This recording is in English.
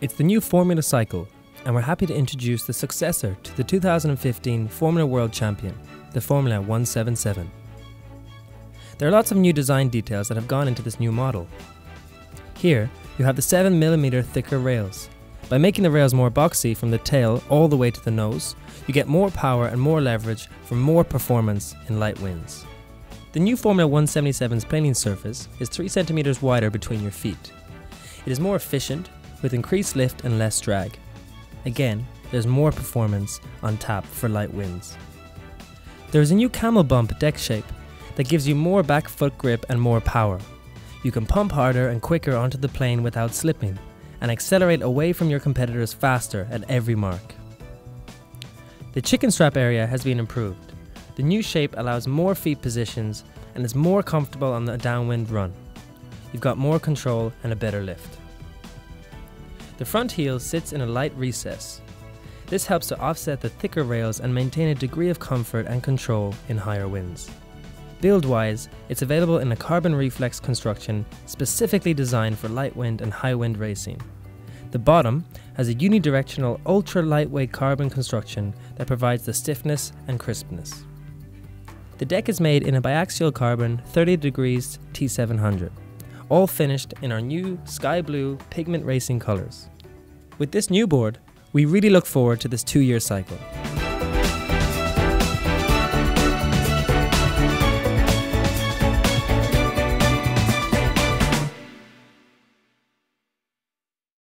It's the new Formula Cycle, and we're happy to introduce the successor to the 2015 Formula World Champion, the Formula 177. There are lots of new design details that have gone into this new model. Here, you have the 7mm thicker rails. By making the rails more boxy from the tail all the way to the nose, you get more power and more leverage for more performance in light winds. The new Formula 177's planing surface is 3 centimeters wider between your feet. It is more efficient with increased lift and less drag. Again, there's more performance on tap for light winds. There is a new camel bump deck shape that gives you more back foot grip and more power. You can pump harder and quicker onto the plane without slipping, and accelerate away from your competitors faster at every mark. The chicken strap area has been improved. The new shape allows more feet positions and is more comfortable on the downwind run. You've got more control and a better lift. The front heel sits in a light recess. This helps to offset the thicker rails and maintain a degree of comfort and control in higher winds. Build-wise, it's available in a carbon reflex construction specifically designed for light wind and high wind racing. The bottom has a unidirectional ultra lightweight carbon construction that provides the stiffness and crispness. The deck is made in a biaxial carbon 30 degrees T700 all finished in our new sky blue pigment racing colours. With this new board, we really look forward to this two year cycle.